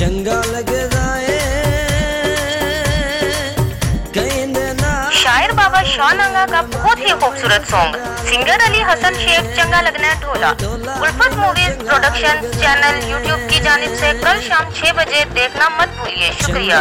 चंगा लग जाए शायर बाबा शाह नंगा का बहुत ही खूबसूरत सॉन्ग सिंगर अली हसन शेख चंगा लगना ढोला। उल्फत मूवीज़ प्रोडक्शन चैनल यूट्यूब की जानिब से कल शाम छह बजे देखना मत भूलिए। शुक्रिया।